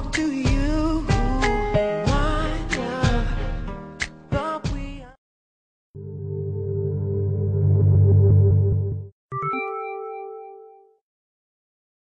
talk to you.